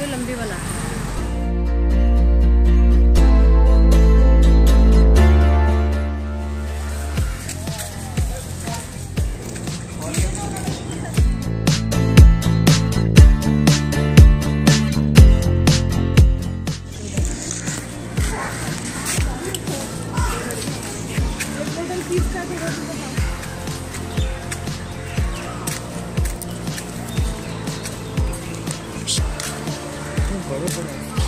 video लंबी बना 我就不能。